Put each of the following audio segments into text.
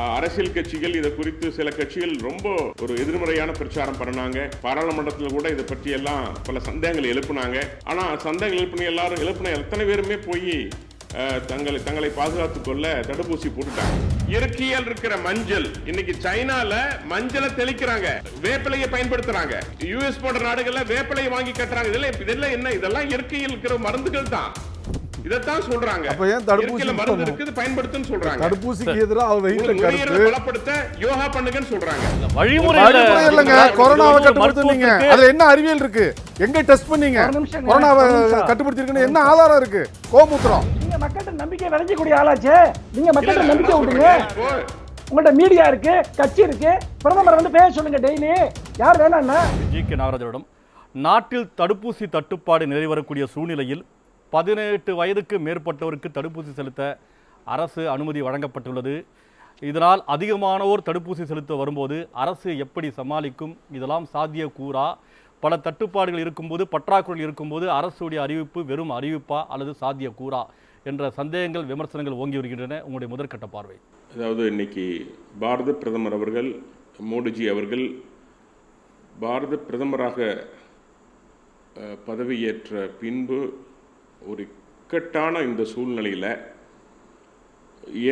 அரசியல் கட்சிகள் இதை குறித்து சில கட்சிகள் ரொம்ப ஒரு எதிர்மறையான பிரச்சாரம் பண்ணாங்க பாராளுமன்றத்தில் கூட இதை பற்றி எல்லாம் பல சந்தேகங்கள் எழுப்புனாங்க. ஆனால் சந்தேகங்கள் எழுப்பின எல்லாரும் எழுப்பின எத்தனை பேருமே போய் தங்களை தங்களை பாதுகாத்துக் கொள்ள தடுப்பூசி போட்டுட்டாங்க. இயற்கையில் இருக்கிற மஞ்சள் இன்னைக்கு சைனால மஞ்சளை தெளிக்கிறாங்க. வேப்பிலையை பயன்படுத்துறாங்க. யூஎஸ் போன்ற நாடுகள்ல வேப்பிலையை வாங்கி கட்டுறாங்க. இதெல்லாம் இதெல்லாம் என்ன? இதெல்லாம் இயற்கையில் இருக்கிற மருந்துகள் தான். இதைத்தான் சொல்றாங்க. அப்ப ஏன் தடுப்பூசி மருந்து? இருக்குது பயன்படுத்துன்னு சொல்றாங்க. தடுப்பூசிக்கு எதிராக அவர் வைத்த கருத்து பலப்படுத்த யோகா பண்ணுங்கன்னு சொல்றாங்க. வழிமுறை இல்லைங்க. கொரோனாவை கட்டுப்படுத்துனீங்க. அதுல என்ன அறிவியல் இருக்கு? எங்க டெஸ்ட் பண்ணீங்க? கொரோனாவை. கட்டுப்படுத்திருக்குன்னு என்ன ஆதாரம் இருக்கு? கோமூத்திரம் நீங்க மக்கள்கிட்ட நம்பிக்கை விளைஞ்சக்கூடிய ஆளாச்சே. நீங்க மக்கள்கிட்ட நம்பிக்கை விடுங்க உங்கள்ட்ட மீடியா இருக்கு கட்சி இருக்கு. பிரதமர் வந்து பேச சொல்லுங்க டெய்லி. யார் வேணாம்னா ஜி கே நாகராஜனிடம் நாட்டில் தடுப்பூசி தட்டுப்பாடு நிலை வரக்கூடிய சூழ்நிலையில் பதினெட்டு வயதுக்கு மேற்பட்டோருக்கு தடுப்பூசி செலுத்த அரசு அனுமதி வழங்கப்பட்டுள்ளது. இதனால் அதிகமானோர் தடுப்பூசி செலுத்த வரும்போது அரசு எப்படி சமாளிக்கும்? இதெல்லாம் சாத்திய கூறா பல தட்டுப்பாடுகள் இருக்கும்போது பற்றாக்குறை இருக்கும்போது அரசுடைய அறிவிப்பு வெறும் அறிவிப்பா அல்லது சாத்திய கூறா என்ற சந்தேகங்கள் விமர்சனங்கள் ஓங்கி வருகின்றன. உங்களுடைய முதற்கட்ட பார்வை. அதாவது இன்னைக்கு பாரத பிரதமர் அவர்கள் மோடிஜி அவர்கள் பாரத பிரதமராக பதவியேற்ற பின்பு ஒரு இக்கட்டான இந்த சூழ்நிலையில்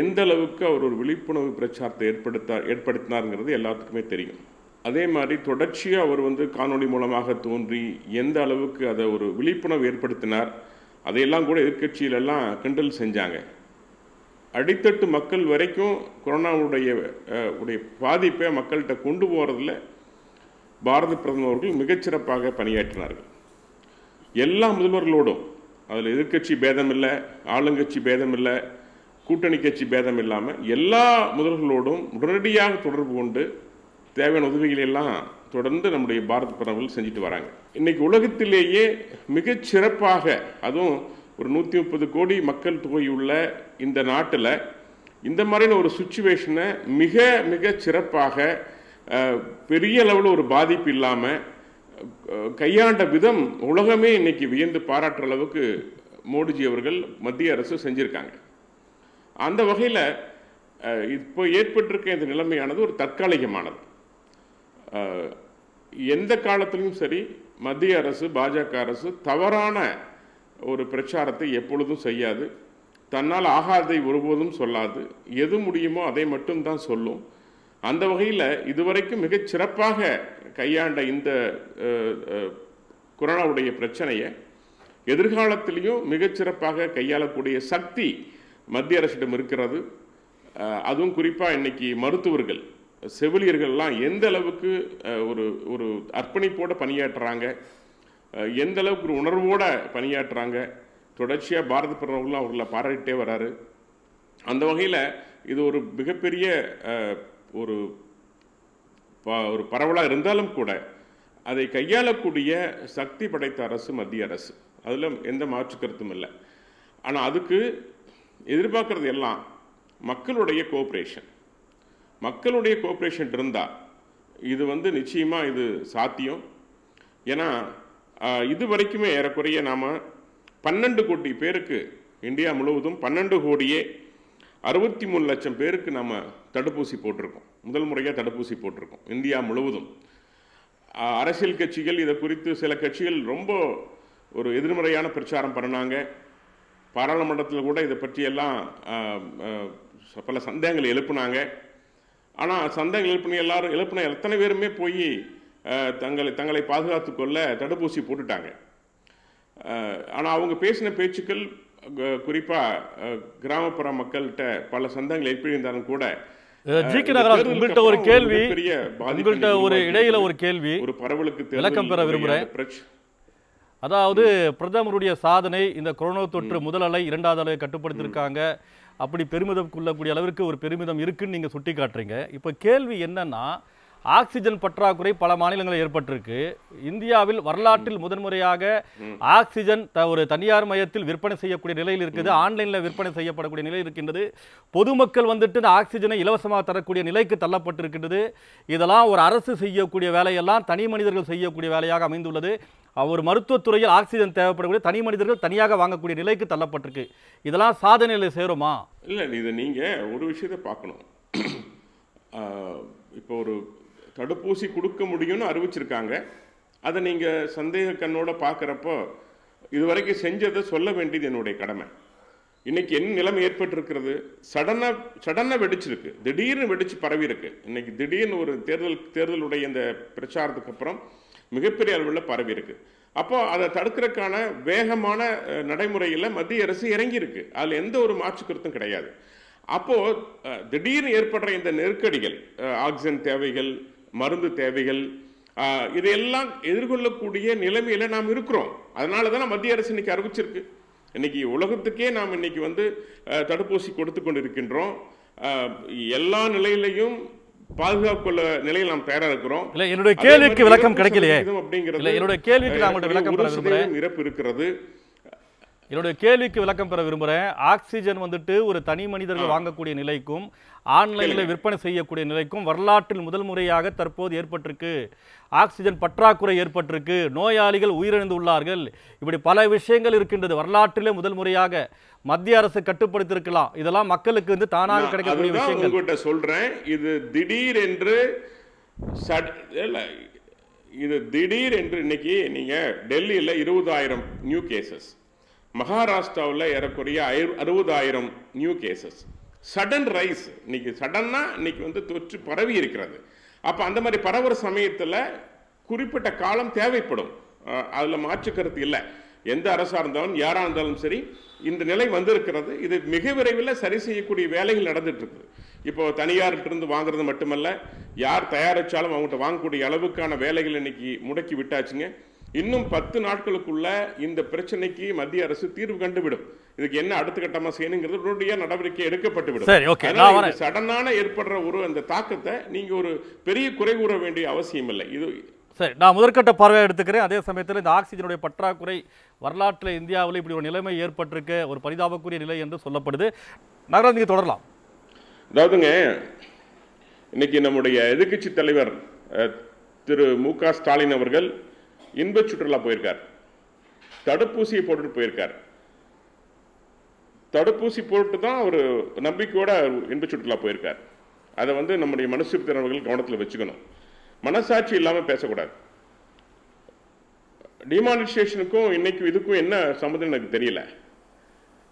எந்த அளவுக்கு அவர் ஒரு விழிப்புணர்வு பிரச்சாரத்தை ஏற்படுத்தார் ஏற்படுத்தினாருங்கிறது எல்லாத்துக்குமே தெரியும். அதே மாதிரி தொடர்ச்சியாக அவர் வந்து காணொளி மூலமாக தோன்றி எந்த அளவுக்கு அதை ஒரு விழிப்புணர்வு ஏற்படுத்தினார் அதையெல்லாம் கூட எதிர்க்கட்சியிலெல்லாம் கிண்டல் செஞ்சாங்க. அடித்தட்டு மக்கள் வரைக்கும் கொரோனாவுடைய உடைய பாதிப்பை மக்கள்கிட்ட கொண்டு போகிறதுல பாரத பிரதமர் அவர்கள் மிகச்சிறப்பாக பணியாற்றினார்கள். எல்லா முதல்வர்களோடும் அதில் எதிர்க்கட்சி பேதம் இல்லை ஆளுங்கட்சி பேதம் இல்லை கூட்டணி கட்சி பேதம் இல்லாமல் எல்லா முதல்களோடும் உடனடியாக தொடர்பு கொண்டு தேவையான உதவிகளை எல்லாம் தொடர்ந்து நம்முடைய பாரத பிரதமர்கள் செஞ்சுட்டு வராங்க. இன்றைக்கி உலகத்திலேயே மிகச் சிறப்பாக அதுவும் ஒரு நூற்றி முப்பது கோடி மக்கள் தொகை உள்ள இந்த நாட்டில் இந்த மாதிரியான ஒரு சுச்சுவேஷனை மிக மிக சிறப்பாக பெரிய அளவில் ஒரு பாதிப்பு இல்லாமல் கையாண்ட விதம் உலகமே இன்னைக்கு வியந்து பாராட்டுற அளவுக்கு மோடிஜி அவர்கள் மத்திய அரசு செஞ்சிருக்காங்க. அந்த வகையில் இப்போ ஏற்பட்டிருக்க இந்த நிலைமையானது ஒரு தற்காலிகமானது. எந்த காலத்திலையும் சரி மத்திய அரசு பாஜக அரசு தவறான ஒரு பிரச்சாரத்தை எப்பொழுதும் செய்யாது. தன்னால் ஆகாததை ஒருபோதும் சொல்லாது. எது முடியுமோ அதை மட்டும்தான் சொல்லும். அந்த வகையில் இதுவரைக்கும் மிகச் சிறப்பாக கையாண்ட இந்த கொரோனாவுடைய பிரச்சனையை எதிர்காலத்திலையும் மிகச்சிறப்பாக கையாளக்கூடிய சக்தி மத்திய அரசிடம் இருக்கிறது. அதுவும் குறிப்பாக இன்னைக்கு மருத்துவர்கள் செவிலியர்கள்லாம் எந்த அளவுக்கு ஒரு ஒரு அர்ப்பணிப்போட பணியாற்றுறாங்க எந்த அளவுக்கு ஒரு உணர்வோட பணியாற்றுறாங்க தொடர்ச்சியாக பாரத பிரதமர்களும் அவர்களை பாராட்டிட்டே வராரு. அந்த வகையில் இது ஒரு மிகப்பெரிய ஒரு ப- ஒரு பரவலாக இருந்தாலும் கூட அதை கையாளக்கூடிய சக்தி படைத்த அரசு மத்திய அரசு. அதில் எந்த மாற்று கருத்தும் இல்லை. ஆனால் அதுக்கு எதிர்பார்க்கறது எல்லாம் மக்களுடைய கோஆப்ரேஷன். மக்களுடைய கோஆப்ரேஷன் இருந்தால் இது வந்து நிச்சயமாக இது சாத்தியம். ஏன்னா இது வரைக்குமே ஏறக்குறைய நாம் பன்னெண்டு கோடி பேருக்கு இந்தியா முழுவதும் பன்னெண்டு கோடியே அறுபத்தி மூணு லட்சம் பேருக்கு நம்ம தடுப்பூசி போட்டிருக்கோம். முதல் முறையாக தடுப்பூசி போட்டிருக்கோம். இந்தியா முழுவதும். அரசியல் கட்சிகள் இதை குறித்து சில கட்சிகள் ரொம்ப ஒரு எதிர்மறையான பிரச்சாரம் பண்ணினாங்க. பாராளுமன்றத்தில் கூட இதை பற்றியெல்லாம் பல சந்தேகங்கள் எழுப்புனாங்க. ஆனால் சந்தேகங்கள் எழுப்பின எல்லாரும் எழுப்பின எத்தனை பேருமே போய் தங்களை தங்களை பாதுகாத்து கொள்ள தடுப்பூசி போட்டுட்டாங்க. ஆனால் அவங்க பேசின பேச்சுக்கள் குறிப்பாக கிராமப்புற மக்கள்கிட்ட பல சந்தேகங்கள் எழுப்பியிருந்தாலும் கூட ஜி கே நாகராஜ் உங்கள்கிட்ட ஒரு கேள்வி உங்கள்கிட்ட ஒரு இடையில. ஒரு கேள்வி ஒரு பரவலுக்கு விளக்கம் பெற விரும்புகிறேன். அதாவது பிரதமருடைய சாதனை இந்த கொரோனா தொற்று முதல் அலை இரண்டாவது அலை கட்டுப்படுத்தியிருக்காங்க அப்படி பெருமிதம் கொள்ளக்கூடிய அளவிற்கு ஒரு பெருமிதம் இருக்குன்னு நீங்க சுட்டி காட்டுறீங்க இப்போ கேள்வி என்னன்னா ஆக்சிஜன் பற்றாக்குறை பல மாநிலங்களில் ஏற்பட்டிருக்கு. இந்தியாவில் வரலாற்றில் முதன்முறையாக ஆக்சிஜன் ஒரு தனியார் மையத்தில் விற்பனை செய்யக்கூடிய நிலையில் இருக்குது. ஆன்லைன்ல விற்பனை செய்யப்படக்கூடிய நிலை இருக்கின்றது. பொதுமக்கள் வந்துட்டு இந்த ஆக்சிஜனை இலவசமாக தரக்கூடிய நிலைக்கு தள்ளப்பட்டிருக்கின்றது. இதெல்லாம் ஒரு அரசு செய்யக்கூடிய வேலையெல்லாம் தனி மனிதர்கள் செய்யக்கூடிய வேலையாக அமைந்துள்ளது. ஒரு மருத்துவத்துறையில் ஆக்சிஜன் தேவைப்படக்கூடிய தனி மனிதர்கள் தனியாக வாங்கக்கூடிய நிலைக்கு தள்ளப்பட்டிருக்கு. இதெல்லாம் சாதனையில் சேருமா? இல்லை இதை நீங்கள் ஒரு விஷயத்தை பார்க்கணும். இப்போ ஒரு தடுப்பூசி கொடுக்க முடியும்னு அறிவிச்சிருக்காங்க. அதை நீங்கள் சந்தேக கண்ணோட பார்க்குறப்போ இதுவரைக்கும் செஞ்சதை சொல்ல வேண்டியது என்னுடைய கடமை. இன்னைக்கு என்ன நிலைமை ஏற்பட்டிருக்கிறது? சடனாக சடனாக வெடிச்சிருக்கு. திடீர்னு வெடிச்சு பரவி இருக்கு இன்னைக்கு திடீர்னு ஒரு தேர்தல் தேர்தலுடைய இந்த பிரச்சாரத்துக்கு அப்புறம் மிகப்பெரிய அளவில் பரவி இருக்கு அப்போ அதை தடுக்கிறதுக்கான வேகமான நடைமுறையில் மத்திய அரசு இறங்கியிருக்கு. அதில் எந்த ஒரு மாற்று கருத்தும் கிடையாது. அப்போது திடீர்னு ஏற்படுற இந்த நெருக்கடிகள் ஆக்சிஜன் தேவைகள் மருந்து தேவைகள் இதையெல்லாம் எதிர்கொள்ளக்கூடிய நிலைமையில நாம் இருக்கிறோம். அதனால தான் மத்திய அரசு இன்னைக்கு அறிவிச்சிருக்கு. இன்னைக்கு உலகத்துக்கே நாம் இன்னைக்கு வந்து தடுப்பூசி கொடுத்து கொண்டிருக்கின்றோம். அஹ், எல்லா நிலையிலையும் பாதுகாப்புள்ள நிலையில் நாம் தயாரா இருக்கிறோம் இல்ல என்னுடைய கேள்விக்கு விளக்கம் கிடைக்கலையே. அப்படிங்கிறது, என்னுடைய கேள்விக்கு நான் விளக்கம் இறப்பு இருக்கிறது. என்னுடைய கேள்விக்கு விளக்கம் பெற விரும்புகிறேன் ஆக்சிஜன் வந்துட்டு ஒரு தனி மனிதர்கள் வாங்கக்கூடிய நிலைக்கும் ஆன்லைனில் விற்பனை செய்யக்கூடிய நிலைக்கும் வரலாற்றில் முதல் முறையாக தற்போது ஏற்பட்டிருக்கு. ஆக்சிஜன் பற்றாக்குறை ஏற்பட்டிருக்கு. நோயாளிகள் உயிரிழந்து உள்ளார்கள். இப்படி பல விஷயங்கள் இருக்கின்றது. வரலாற்றிலே முதல் முறையாக மத்திய அரசு கட்டுப்படுத்தியிருக்கலாம். இதெல்லாம் மக்களுக்கு வந்து தானாக கிடைக்கக்கூடிய விஷயங்கள். உங்ககிட்ட சொல்றேன். இது திடீர் என்று இது திடீர் என்று இன்னைக்கு நீங்க டெல்லியில இருபதாயிரம் நியூ கேசஸ் மகாராஷ்டிராவில் ஏறக்குறைய ஐ- அறுபதாயிரம் நியூ கேசஸ் சடன் ரைஸ் இன்னைக்கு சடன்னா இன்னைக்கு வந்து தொற்று பரவி இருக்கிறது. அப்போ அந்த மாதிரி பரவுற சமயத்தில் குறிப்பிட்ட காலம் தேவைப்படும். அதில் மாற்று கருத்து இல்லை. எந்த அரசாக இருந்தாலும் யாராக இருந்தாலும் சரி இந்த நிலை வந்திருக்கிறது. இது மிக விரைவில் சரி செய்யக்கூடிய வேலைகள் நடந்துட்டு இருக்குது. இப்போ தனியார்கிட்டருந்து வாங்குறது மட்டுமல்ல யார் தயாரித்தாலும் அவங்ககிட்ட வாங்கக்கூடிய அளவுக்கான வேலைகள் இன்னைக்கு முடக்கி விட்டாச்சுங்க. இன்னும் பத்து நாட்களுக்குள்ள இந்த பிரச்சனைக்கு மத்திய அரசு தீர்வு கண்டுவிடும். இதுக்கு என்ன அடுத்த கட்டமா செய்யணுங்கிறது உடனடியா நடவடிக்கை எடுக்கப்பட்டு விடும் சரி, okay, அதனால நான் இந்த வரேன். சடனான ஏற்படுற ஒரு அந்த தாக்கத்தை நீங்க ஒரு பெரிய குறை கூற வேண்டிய அவசியம் இல்லை. இது சரி நான் முதற்கட்ட பார்வையாக எடுத்துக்கிறேன். அதே சமயத்தில் இந்த ஆக்சிஜனுடைய பற்றாக்குறை வரலாற்றில் இந்தியாவில் இப்படி ஒரு நிலைமை ஏற்பட்டிருக்கு ஒரு பரிதாபக்குரிய நிலை என்று சொல்லப்படுது. நகராஜ் நீங்க தொடரலாம். அதாவதுங்க இன்னைக்கு நம்முடைய எதிர்க்கட்சி தலைவர் திரு மு க ஸ்டாலின் அவர்கள் இன்ப சுற்றுலா போயிருக்கார். தடுப்பூசியை போட்டுட்டு போயிருக்கார். தடுப்பூசி போட்டு தான் அவர் நம்பிக்கையோட இன்ப சுற்றுலா போயிருக்கார். அதை வந்து நம்முடைய மனசு மனுஷத்திறவர்கள் கவனத்தில் வச்சுக்கணும். மனசாட்சி இல்லாமல் பேசக்கூடாது. டிமானிஸ்ட்ரேஷனுக்கும் இன்னைக்கு இதுக்கும் என்ன சம்மந்தம் எனக்கு தெரியல.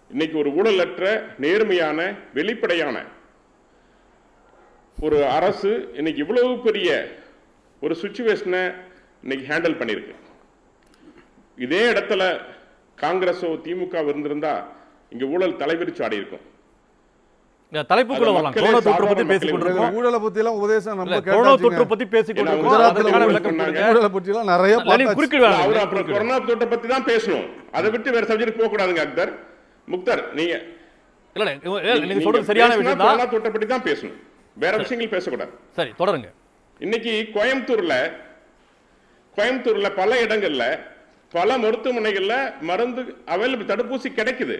இன்னைக்கு ஒரு ஊழலற்ற நேர்மையான வெளிப்படையான ஒரு அரசு இன்னைக்கு இவ்வளவு பெரிய ஒரு சுச்சுவேஷனை இன்னைக்கு ஹேண்டில் பண்ணியிருக்கு இதே இடத்துல காங்கிரஸோ திமுக இருந்திருந்தா இங்க ஊழல் தலைவிரிச்சு ஆடி இருக்கும் இந்த தலைப்புக்குள்ள அது வரலாம். மக்களே கொரோனா தொற்று பத்தி சாதாரண பேசிக் மக்களே கொண்டிருக்கோம். ஊழலை பத்தி எல்லாம் உபதேசம் இல்ல, நம்ம கொரோனா தொற்று கேட்டாச்சுங்க பத்தி பேசிக் ஏன்னா, கொண்டிருக்கோம். குஜராத்ல அதுக்கான ஊழல் விளக்கம் பண்ணாங்க. கொடுங்க ஊழலை பத்தி எல்லாம் நிறைய இல்ல, நீங்க பார்த்தாச்சு. குறுக்கிட வேணாம் அவர் அப்புறம். கொரோனா தொற்றை பத்தி தான் பேசணும். அதை விட்டு வேற சப்ஜெக்ட் போக கூடாதுங்க அக்தர். முக்தர் நீங்க இல்ல இல்ல, இல்ல, நீங்க சொல்றது சரியான பேசினா விஷயம் தான் கொரோனா தொற்றை பத்தி தான் பேசணும். வேற விஷயங்கள் பேசக்கூடாது. சரி தொடருங்க. இன்னைக்கு கோயம்புத்தூர்ல கோயம்புத்தூர்ல பல இடங்கள்ல பல மருத்துவமனைகள்ல மருந்து அவைலபிள் தடுப்பூசி கிடைக்குது.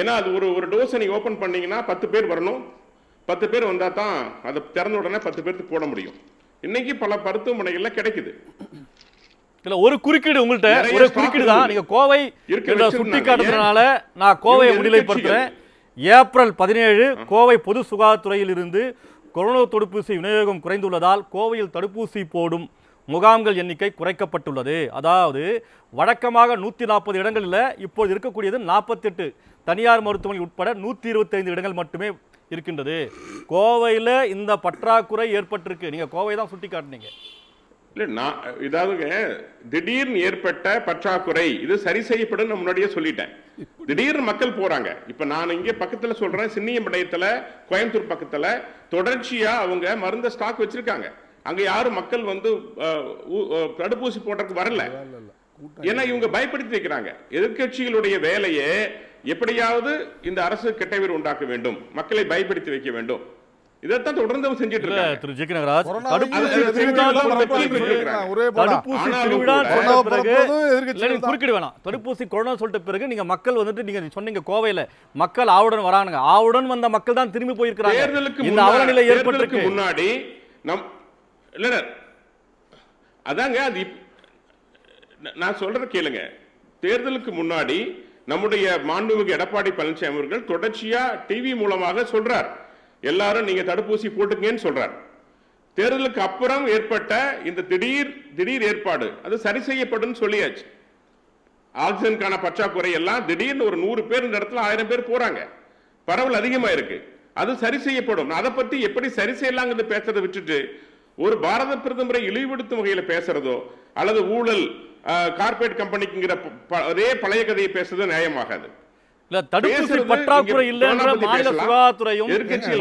ஏன்னா அது ஒரு ஒரு டோஸ் நீங்க ஓபன் பண்ணீங்கன்னா பத்து பேர் வரணும். பத்து பேர் வந்தா தான் அதை திறந்த உடனே பத்து பேருக்கு போட முடியும். இன்னைக்கு பல மருத்துவமனைகள்ல கிடைக்குது. இல்ல ஒரு குறுக்கீடு உங்கள்ட்ட நிறைய ஒரு குறுக்கீடு தான். நீங்க கோவை. சுட்டி காட்டுறதுனால நான் கோவையை முன்னிலைப்படுத்துறேன். ஏப்ரல் பதினேழு கோவை பொது சுகாதாரத்துறையில் இருந்து கொரோனா தடுப்பூசி விநியோகம் குறைந்துள்ளதால் கோவையில் தடுப்பூசி போடும். முகாம்கள் எண்ணிக்கை குறைக்கப்பட்டுள்ளது. அதாவது வழக்கமாக நூற்றி நாற்பது இடங்களில் இப்போது இருக்கக்கூடியது நாற்பத்தெட்டு தனியார் மருத்துவமனை உட்பட நூற்றி இருபத்தைந்து இடங்கள் மட்டுமே இருக்கின்றது. கோவையில் இந்த பற்றாக்குறை ஏற்பட்டிருக்கு. நீங்கள் கோவை தான் சுட்டி காட்டினீங்க இல்லை நான் இதாவதுங்க திடீர்னு ஏற்பட்ட பற்றாக்குறை இது சரி செய்யப்படும் நான் முன்னாடியே சொல்லிட்டேன். திடீர்னு மக்கள் போகிறாங்க இப்போ நான் இங்கே பக்கத்தில் சொல்கிறேன் சின்னியம்படையத்தில் கோயம்புத்தூர் பக்கத்தில் தொடர்ச்சியாக அவங்க மருந்த ஸ்டாக் வச்சுருக்காங்க. அங்க யாரும் மக்கள் வந்து தடுப்பூசி போடுறதுக்கு வரல. ஏன்னா இவங்க பயப்படுத்தி வைக்கிறாங்க. எதிர்க்கட்சிகளுடைய வேலையே எப்படியாவது இந்த அரசு கெட்டவீர் உண்டாக்க வேண்டும். மக்களை பயப்படுத்தி வைக்க வேண்டும். இதைத்தான் தொடர்ந்து செஞ்சுட்டு இருக்காங்க. திரு ஜி கே நாகராஜ் கொரோனா தடுப்பூசி. குறுக்கிட வேணாம். தடுப்பூசி கொரோனா சொல்லிட்ட பிறகு நீங்க மக்கள் வந்துட்டு நீங்க சொன்னீங்க கோவையில மக்கள் ஆவுடன் வரானுங்க. ஆவுடன் வந்த மக்கள் தான் திரும்பி போயிருக்கிறாங்க. தேர்தலுக்கு இந்த அவலநிலை ஏற்பட்டிருக்கு. முன்னாடி நம் இல்ல அதாங்க அது நான் சொல்றத கேளுங்க. தேர்தலுக்கு முன்னாடி நம்முடைய மாண்புமிகு எடப்பாடி பழனிசாமி அவர்கள் தொடர்ச்சியா டிவி மூலமாக சொல்றார். எல்லாரும் நீங்க தடுப்பூசி போட்டுங்கன்னு சொல்கிறார் தேர்தலுக்கு அப்புறம் ஏற்பட்ட இந்த திடீர் திடீர் ஏற்பாடு அது சரி செய்யப்படும் சொல்லியாச்சு. ஆக்சிஜனுக்கான பற்றாக்குறை எல்லாம் திடீர்னு ஒரு நூறு பேர் இந்த இடத்துல ஆயிரம் பேர் போறாங்க. பரவல் அதிகமாக இருக்கு அது சரி செய்யப்படும். அதை பத்தி எப்படி சரி செய்யலாங்கிறது பேசுறதை விட்டுட்டு ஒரு பாரத பிரதமரை இழிவுபடுத்தும் வகையில பேசுறதோ அல்லது ஊழல் கார்பரேட் கம்பெனிக்குங்கிற அதே பழைய கதையை பேசுறது நியாயமாகாது. இல்ல தடுப்பூசி பற்றாக்குறை இங்க இல்லை என்ற கொரோனா பத்தி மாநில. சுகாதாரத்துறையும்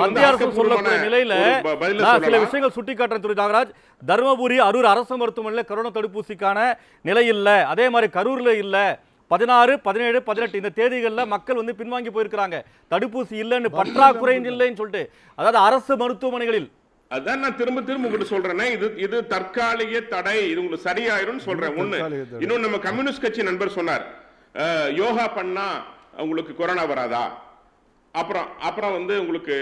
மத்திய அரசும் சொல்லக்கூடிய நிலையில ஒரு நான் சில. விஷயங்கள் சுட்டிக்காட்டுறேன் திரு நாகராஜ் தருமபுரி அரூர் அரசு மருத்துவமனையில் கொரோனா தடுப்பூசிக்கான நிலை இல்ல. அதே மாதிரி கரூர்ல இல்ல. பதினாறு பதினேழு பதினெட்டு இந்த தேதிகள்ல மக்கள் வந்து பின்வாங்கி போயிருக்கிறாங்க. தடுப்பூசி இல்லைன்னு பற்றாக்குறை இல்லைன்னு சொல்லிட்டு. அதாவது அரசு மருத்துவமனைகளில் அதான் நான் திரும்ப திரும்ப உங்கள்ட்ட சொல்றேனே இது இது தற்காலிக தடை இது உங்களுக்கு சரியாயிரும் சொல்றேன். ஒண்ணு. இன்னும் நம்ம கம்யூனிஸ்ட் கட்சி நண்பர் சொன்னார் யோகா பண்ணா உங்களுக்கு கொரோனா வராதா? அப்புறம் அப்புறம் வந்து உங்களுக்கு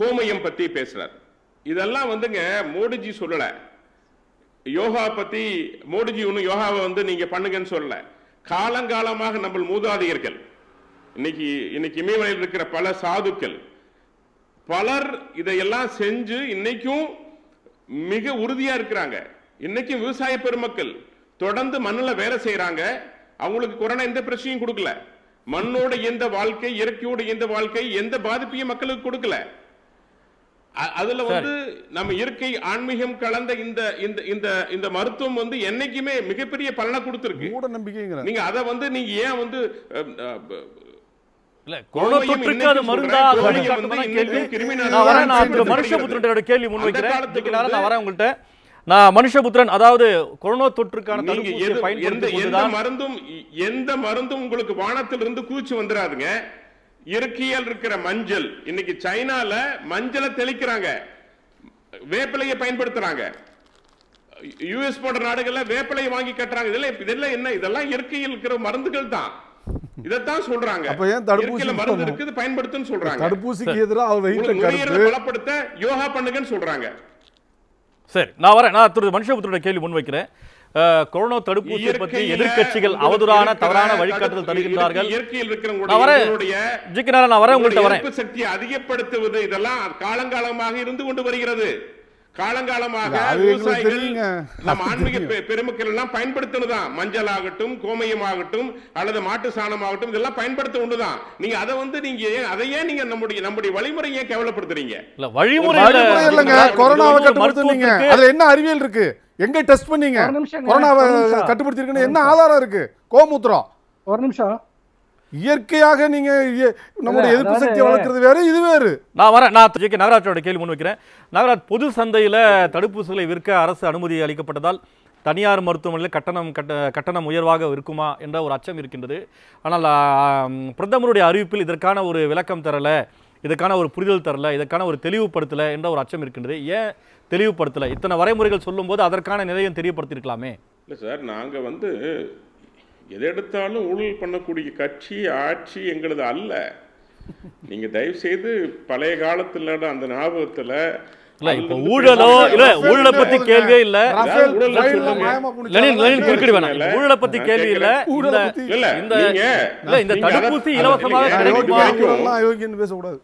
கோமயம் பத்தி பேசுறார். இதெல்லாம் வந்துங்க மோடிஜி சொல்லல. யோகா பத்தி மோடிஜி ஒன்றும் யோகாவை வந்து நீங்க பண்ணுங்கன்னு சொல்லல. காலங்காலமாக நம்ம மூதாதையர்கள். இன்னைக்கு இன்னைக்கு இமயமலையில் இருக்கிற பல சாதுக்கள். பலர் இதையெல்லாம் செஞ்சு இன்னைக்கும் மிக உறுதியா இருக்கிறாங்க. இன்னைக்கும் விவசாய பெருமக்கள் தொடர்ந்து மண்ணுல வேலை செய்யறாங்க அவங்களுக்கு கொரோனா எந்த பிரச்சனையும் கொடுக்கல. மண்ணோட எந்த வாழ்க்கை இயற்கையோட எந்த வாழ்க்கை எந்த பாதிப்பையும் மக்களுக்கு கொடுக்கல. அதுல வந்து நம்ம இயற்கை ஆன்மீகம் கலந்த இந்த இந்த இந்த இந்த மருத்துவம் வந்து என்னைக்குமே மிகப்பெரிய பலனை கொடுத்திருக்கு. மூட நம்பிக்கைங்கிற நீங்க அதை வந்து நீங்க ஏன் வந்து இல்ல கொரோனா தொற்றுக்கு அது மருந்தா கேள்வி நான் வரேன் நான். மனுஷபுத்திரனோட கேள்வி முன்வைக்கிறேன் நான் வரேன் உங்கள்கிட்ட நான் மனுஷபுத்திரன் அதாவது கொரோனா தொற்றுக்கான தடுப்பூசியை எந்த பயன்படுத்தி மருந்தும் எந்த மருந்தும் உங்களுக்கு வானத்திலிருந்து குதிச்சு வந்துடாதுங்க இயற்கையால் இருக்கிற மஞ்சள் இன்னைக்கு சைனால மஞ்சளை தெளிக்கிறாங்க வேப்பிலையை பயன்படுத்துறாங்க யுஎஸ் போன்ற நாடுகள்ல வேப்பிலையை வாங்கி கட்டுறாங்க இதெல்லாம் இதெல்லாம் என்ன இதெல்லாம் இயற்கையில் இருக்கிற மருந்துகள் தான் இதைத்தான் சொல்றாங்க. அப்ப ஏன் தடுப்பூசி மருந்து? இருக்குது பயன்படுத்துன்னு சொல்றாங்க. தடுப்பூசிக்கு எதிராக அவர் வைத்த கருத்து. பலப்படுத்த யோகா பண்ணுங்கன்னு சொல்றாங்க. சரி நான் வரேன். நான் திரு மனுஷபுத்திரோட கேள்வி முன்வைக்கிறேன். கொரோனா தடுப்பூசி பற்றி எதிர்க்கட்சிகள் அவதூறான தவறான வழிகாட்டுதல் தருகின்றார்கள். நான் வரேன். உங்கள்கிட்ட வரேன். சக்தியை அதிகப்படுத்துவது இதெல்லாம் காலங்காலமாக இருந்து கொண்டு வருகிறது. காலங்காலமாக விவசாயிகள் அது ஆன்மீக பெருமக்கள் எல்லாம் பயன்படுத்தினதுதான். மஞ்சள் ஆகட்டும் கோமயம் ஆகட்டும் அல்லது மாட்டு சாணம் ஆகட்டும் இதெல்லாம் பயன்படுத்த ஒண்ணுதான் நீங்க அதை வந்து நீங்க ஏன் அதை ஏன் நீங்க நம்முடைய நம்முடைய வழிமுறையை கேவலப்படுத்துறீங்க? இல்ல வழிமுறை இல்லைங்க. கொரோனாவை ஒரு கட்டுப்படுத்துனீங்க. அதுல என்ன அறிவியல் இருக்கு? எங்க டெஸ்ட் பண்ணீங்க? கொரோனாவை. கட்டுப்படுத்திருக்குன்னு என்ன ஆதாரம் இருக்கு? கோமூத்திரம். ஒரு நிமிஷம். இயற்கையாக நீங்க நம்முடைய எதிர்ப்பு சக்தியை வளர்க்கறது வேற இது வேறு. நான் வரேன். நான் ஜே கே நாகராஜோட கேள்வி முன் வைக்கிறேன். நாகராஜ் பொது சந்தையில் தடுப்பூசிகளை விற்க அரசு அனுமதி அளிக்கப்பட்டதால் தனியார் மருத்துவமனையில் கட்டணம் கட்ட கட்டணம் உயர்வாக இருக்குமா என்ற ஒரு அச்சம் இருக்கின்றது. ஆனால் பிரதமருடைய அறிவிப்பில் இதற்கான ஒரு விளக்கம் தரல இதற்கான ஒரு புரிதல் தரல இதற்கான ஒரு தெளிவுபடுத்தல என்ற ஒரு அச்சம் இருக்கின்றது. ஏன் தெளிவுபடுத்தல? இத்தனை வரைமுறைகள் சொல்லும்போது அதற்கான நிலையம் தெரியப்படுத்தியிருக்கலாமே? இல்லை சார் நாங்கள் வந்து எதை எடுத்தாலும் ஊழல் பண்ணக்கூடிய கட்சி ஆட்சி எங்களது அல்ல. நீங்க தயவு செய்து பழைய காலத்துல அந்த ஞாபகத்துல ஊழலோ இல்ல ஊழலை பத்தி கேள்வியே இல்ல. குறுக்கிட வேணாம். ஊழலை பத்தி கேள்வி இல்ல. இந்த பத்தி- இல்ல. இந்த தடுப்பூசி இலவசமாக கிடைக்குமா? பேசக்கூடாது.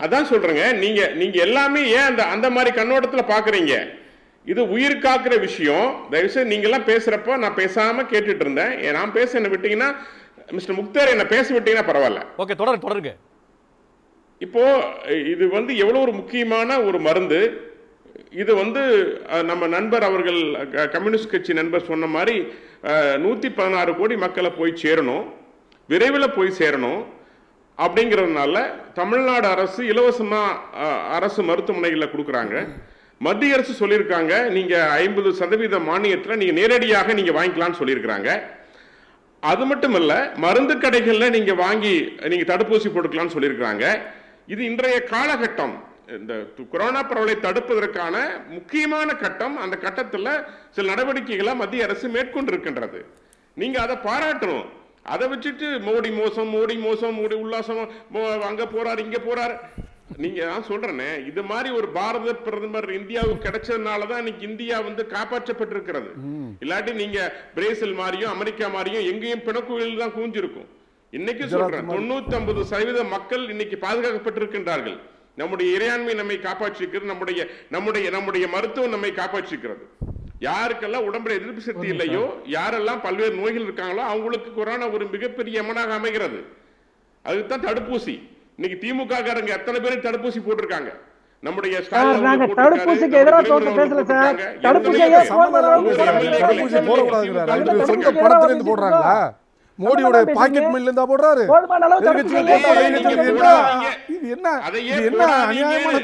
அதான் சொல்றேங்க. நீங்க நீங்க எல்லாமே ஏன் அந்த அந்த மாதிரி கண்ணோட்டத்துல பாக்குறீங்க? இது உயிர் காக்குற விஷயம். தயவுசெய்து நீங்க எல்லாம் பேசுறப்போ நான் பேசாம கேட்டுட்டு இருந்தேன் நான் பேச என்ன விட்டீங்கன்னா மிஸ்டர் முக்தார் என்ன பேச விட்டீங்கன்னா பரவாயில்ல. ஓகே தொடர் தொடருங்க. இப்போ இது வந்து எவ்வளவு ஒரு முக்கியமான ஒரு மருந்து. இது வந்து நம்ம நண்பர் அவர்கள் கம்யூனிஸ்ட் கட்சி நண்பர் சொன்ன மாதிரி நூத்தி பதினாறு கோடி மக்களை போய் சேரணும். விரைவில் போய் சேரணும். அப்படிங்கிறதுனால தமிழ்நாடு அரசு இலவசமா அஹ், அரசு மருத்துவமனைகளில் கொடுக்குறாங்க. மத்திய அரசு சொல்லியிருக்காங்க நீங்க ஐம்பது சதவீத மானியத்தில் நீங்க நேரடியாக நீங்க வாங்கிக்கலாம்னு சொல்லியிருக்கிறாங்க. அது மட்டும் இல்ல மருந்து கடைகளில் நீங்க வாங்கி நீங்க தடுப்பூசி போட்டுக்கலாம்னு சொல்லியிருக்காங்க இது இன்றைய காலகட்டம். இந்த கொரோனா பரவலை தடுப்பதற்கான முக்கியமான கட்டம். அந்த கட்டத்தில் சில நடவடிக்கைகளை மத்திய அரசு மேற்கொண்டு இருக்கின்றது நீங்க அதை பாராட்டணும். அதை வச்சுட்டு மோடி மோசம் மோடி மோசம் மோடி உல்லாசம் அங்கே அங்க இங்கே இங்க நீங்க நான் சொல்றேனே இது மாதிரி ஒரு பாரத பிரதமர் இந்தியாவுக்கு கிடைச்சதுனால தான் இன்னைக்கு இந்தியா வந்து காப்பாற்றப்பட்டிருக்கிறது. இல்லாட்டி நீங்க பிரேசில் மாதிரியும் அமெரிக்கா மாதிரியும் எங்கேயும் பிணக்குழியில் தான் கூஞ்சிருக்கும் இன்னைக்கு சொல்றேன் தொண்ணூத்தி ஐம்பது சதவீத மக்கள் இன்னைக்கு பாதுகாக்கப்பட்டிருக்கின்றார்கள். நம்முடைய இறையாண்மை நம்மை காப்பாற்றிக்கிறது நம்முடைய நம்முடைய நம்முடைய மருத்துவம் நம்மை காப்பாற்றிக்கிறது யாருக்கெல்லாம் உடம்புல எதிர்ப்பு சக்தி இல்லையோ யாரெல்லாம் பல்வேறு நோய்கள் இருக்காங்களோ அவங்களுக்கு கொரோனா ஒரு மிகப்பெரிய எமனாக அமைகிறது. அதுதான் தடுப்பூசி. இன்னைக்கு திமுக காரங்க எத்தனை பேர் தடுப்பூசி போட்டிருக்காங்க? நம்முடைய நாங்க தடுப்பூசிக்கு எதிராக அவர்கள் பேசல சார். தடுப்பூசி தடுப்பூசி படத்துல இருந்து. போடுறாங்களா? மோடியோட. பாக்கெட் மில்ல இருந்தா போடுறாரு. இது என்ன? என்ன. அநியாயமான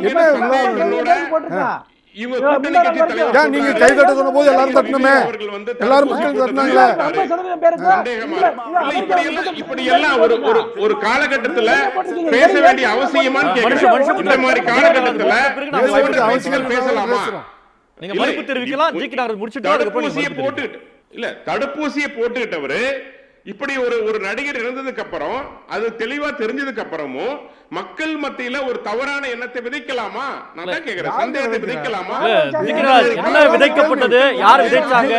என்ன நீங்க கை தட்ட சொன்ன போது எல்லாரும் தட்டணுமே எல்லாரும் மக்கள் தட்டினாங்களே இப்படி எல்லாம் ஒரு ஒரு ஒரு காலகட்டத்துல. பேச வேண்டிய அவசியமான்னு மனுஷ- கேட்கிறேன் மனுஷ- இந்த மாதிரி காலகட்டத்துல அவசியம் பேசலாமா. நீங்க மறுப்பு தெரிவிக்கலாம் இப்ப- ஜி கே நாகராஜ் முடிச்சுட்டு தடுப்பூசியை. இல்ல தடுப்பூசியை போட்டுக்கிட்டவரு இப்படி ஒரு ஒரு நடிகர் இறந்ததுக்கு அப்புறம் அது தெளிவா தெரிஞ்சதுக்கு அப்புறமும் மக்கள் மத்தியில ஒரு தவறான எண்ணத்தை விதைக்கலாமா? நான் தான் கேக்குறேன். சந்தேகத்தை? விதைக்கலாமா? என்ன விதைக்கப்பட்டது? யார் விதைச்சாங்க?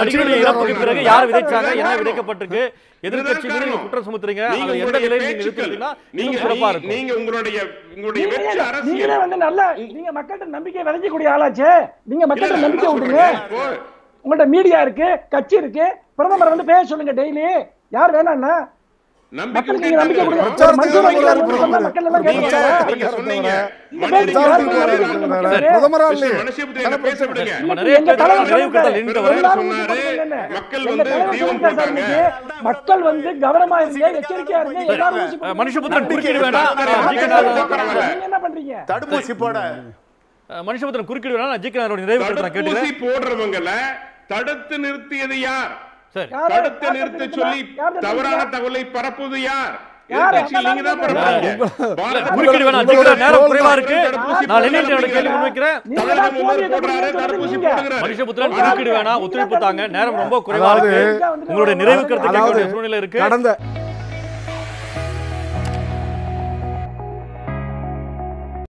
நடிகருடைய இறப்புக்கு பிறகு யார் விதைச்சாங்க? என்ன விதைக்கப்பட்டிருக்கு? எதிர்க்கட்சி மீது நீங்க குற்றம் சுமத்துறீங்க? நீங்க எந்த நிலையில் நீங்க நீங்க சிறப்பா இருக்கும். நீங்க உங்களுடைய உங்களுடைய வெற்றி அரசியல். வந்து நல்ல நீங்க மக்கள்கிட்ட நம்பிக்கை விதைக்கக்கூடிய ஆளாச்சே. நீங்க மக்கள்கிட்ட நம்பிக்கை விடுங்க உங்கள்ட்ட மீடியா இருக்கு கட்சி இருக்கு பிரதமர் வந்து பேச சொல்லுங்க டெய்லி யார் வேணாம்னா மக்கள் வந்து கவனமா இருங்க எச்சரிக்கையா இருங்க. மனுஷபுத்திரன் குறுக்கிட வேண்டாம் என்ன பண்றீங்க? தடுப்பூசி போட. மனுஷபுத்திரன் குறுக்கிட வேண்டாம் நான் ஜி கே நாகராஜ் நிறைவு கருத்தை நான் தடுப்பூசி கேட்டுக்கிறேன் போடுறவங்கள தடுத்து நிறுத்தியது யார்? தடுத்து நிறுத்த சொல்லி தவறான? தகவலை பரப்புவது யார்? ஒத்துழைப்பு தாங்க. நேரம் ரொம்ப குறைவா இருக்கு. உங்களுடைய நிறைவு கருத்து இருக்கு. கடந்த